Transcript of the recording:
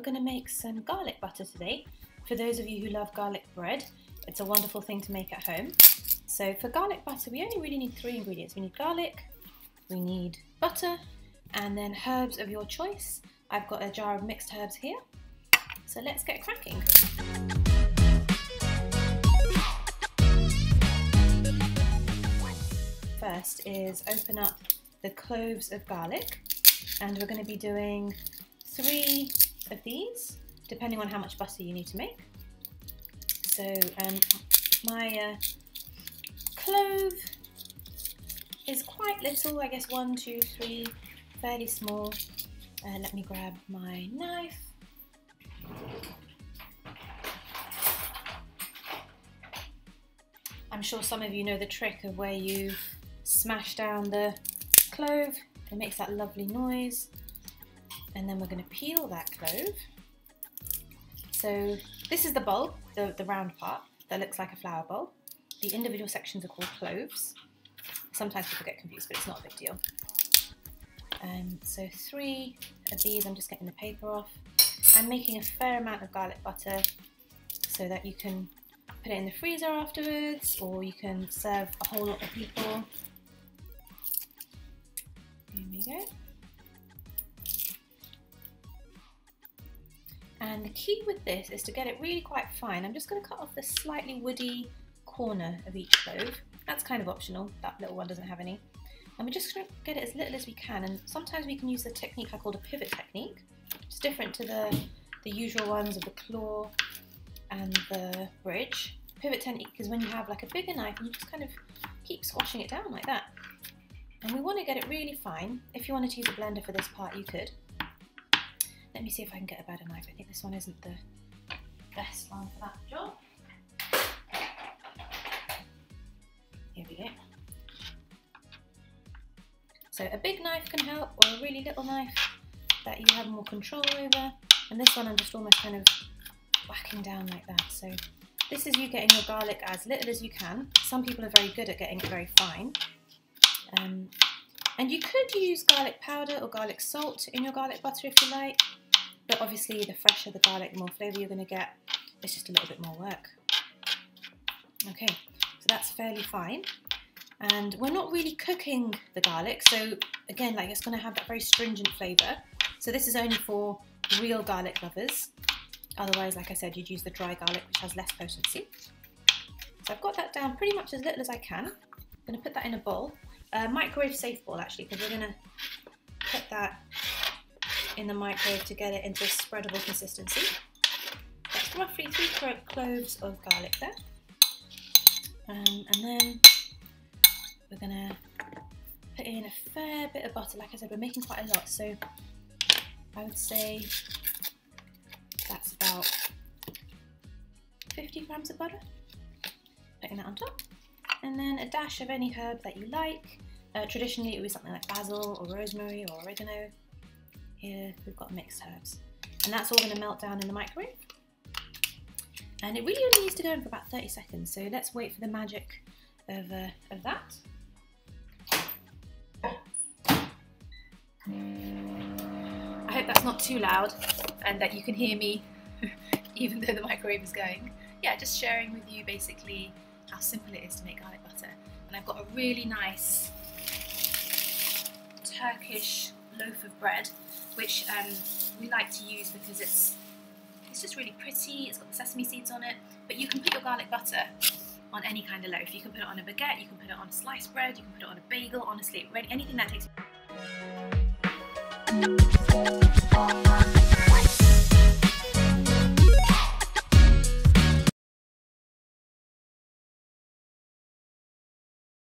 we're going to make some garlic butter today. For those of you who love garlic bread, it's a wonderful thing to make at home. So for garlic butter, we only really need three ingredients. We need garlic, we need butter, and then herbs of your choice. I've got a jar of mixed herbs here. So let's get cracking. First is open up the cloves of garlic and we're going to be doing three of these depending on how much butter you need to make. So um, my uh, clove is quite little, I guess one, two, three, fairly small. Uh, let me grab my knife. I'm sure some of you know the trick of where you smash down the clove, it makes that lovely noise. And then we're going to peel that clove. So this is the bulb, the, the round part that looks like a flower bulb. The individual sections are called cloves. Sometimes people get confused, but it's not a big deal. Um, so three of these, I'm just getting the paper off. I'm making a fair amount of garlic butter so that you can put it in the freezer afterwards or you can serve a whole lot of people. Here we go. And the key with this is to get it really quite fine. I'm just going to cut off the slightly woody corner of each clove. That's kind of optional, that little one doesn't have any. And we're just going to get it as little as we can. And sometimes we can use the technique I call a pivot technique. It's different to the, the usual ones of the claw and the bridge. Pivot technique is when you have like a bigger knife and you just kind of keep squashing it down like that. And we want to get it really fine. If you wanted to use a blender for this part, you could. Let me see if I can get a better knife. I think this one isn't the best one for that job. Here we go. So a big knife can help, or a really little knife that you have more control over. And this one I'm just almost kind of whacking down like that. So this is you getting your garlic as little as you can. Some people are very good at getting it very fine. Um, and you could use garlic powder or garlic salt in your garlic butter if you like. But obviously the fresher the garlic, the more flavour you're going to get. It's just a little bit more work. Okay, so that's fairly fine. And we're not really cooking the garlic, so again, like it's going to have that very stringent flavour. So this is only for real garlic lovers. Otherwise, like I said, you'd use the dry garlic, which has less potency. So I've got that down pretty much as little as I can. I'm going to put that in a bowl. a microwave safe bowl, actually, because we're going to put that in the microwave to get it into a spreadable consistency. That's roughly three cloves of garlic there. Um, and then we're gonna put in a fair bit of butter. Like I said, we're making quite a lot, so I would say that's about 50 grams of butter. Putting that on top. And then a dash of any herb that you like. Uh, traditionally, it would be something like basil or rosemary or oregano. Here we've got mixed herbs. And that's all going to melt down in the microwave. And it really only needs to go in for about 30 seconds, so let's wait for the magic of, uh, of that. I hope that's not too loud and that you can hear me even though the microwave is going. Yeah, just sharing with you basically how simple it is to make garlic butter. And I've got a really nice Turkish loaf of bread, which um, we like to use because it's it's just really pretty. It's got the sesame seeds on it, but you can put your garlic butter on any kind of loaf. You can put it on a baguette, you can put it on sliced bread, you can put it on a bagel. Honestly, anything that takes.